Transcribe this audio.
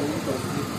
いいと思う。